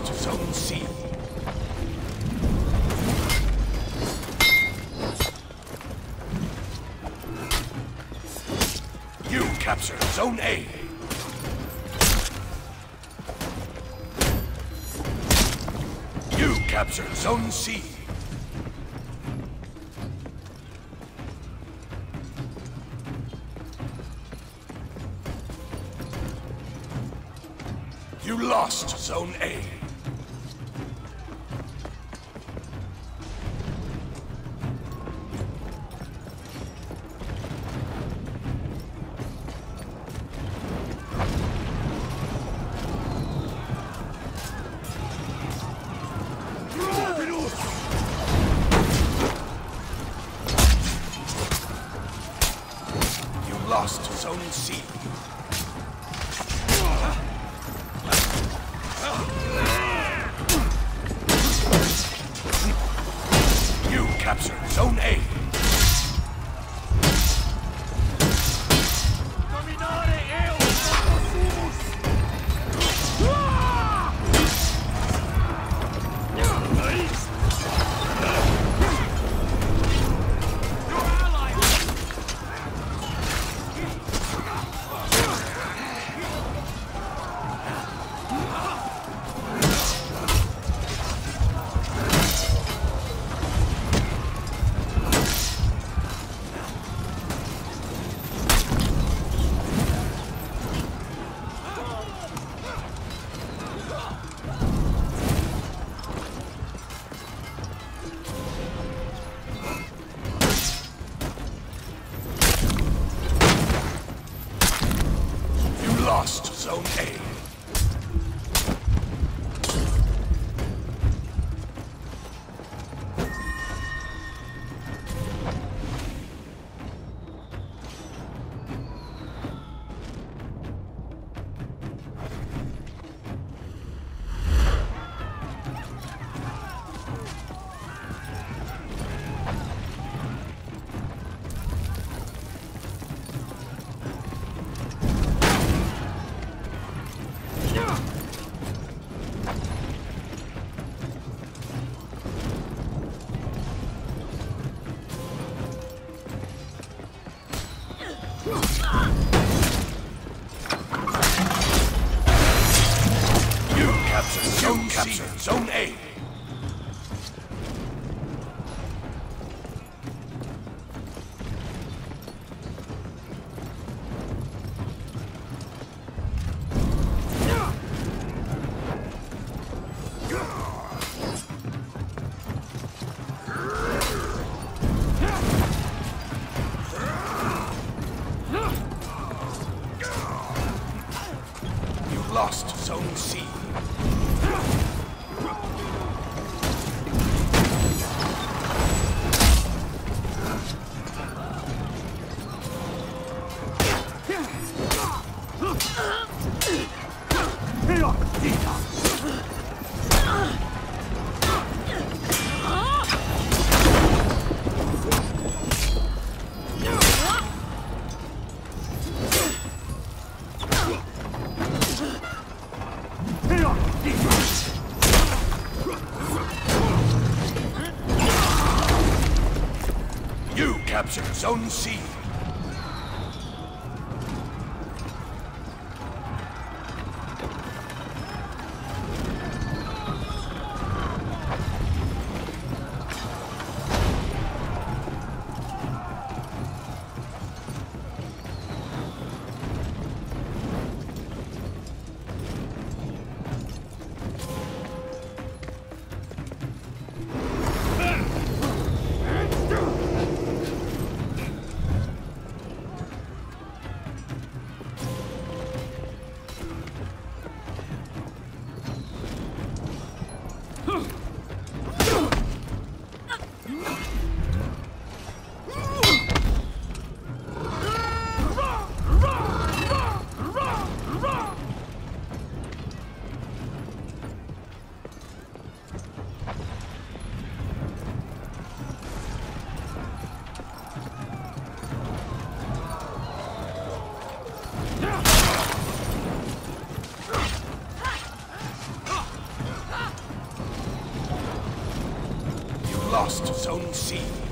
lost Zone C. You captured Zone A. You captured Zone C. You lost Zone A. Zone C. You captured Zone A. lost Zone C. You captured Zone C. lost Zone C.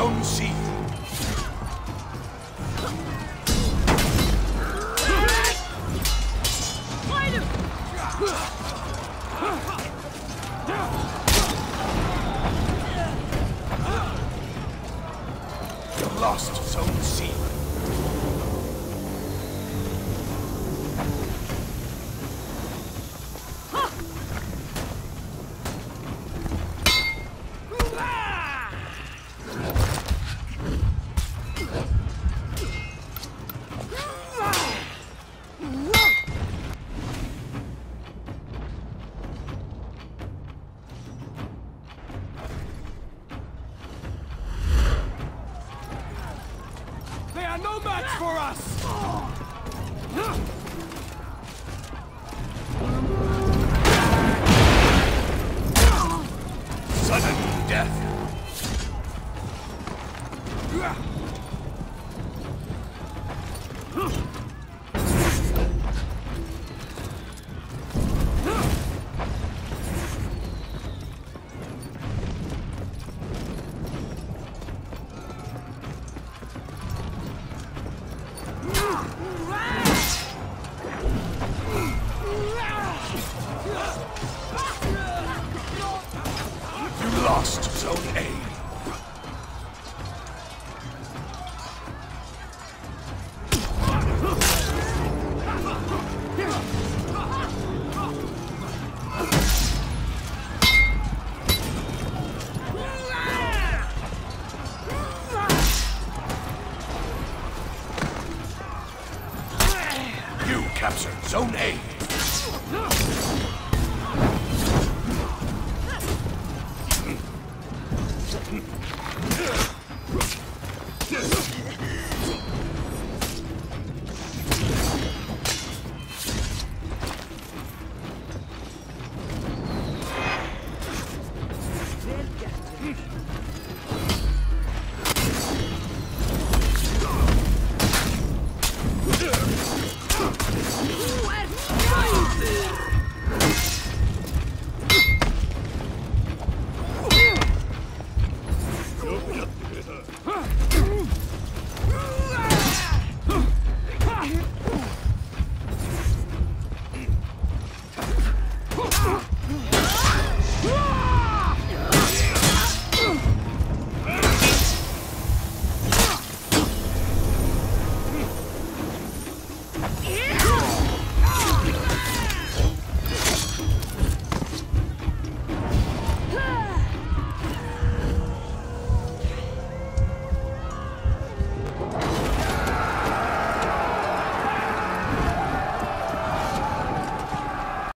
captured Zone no match for us! Sudden death! Hooray!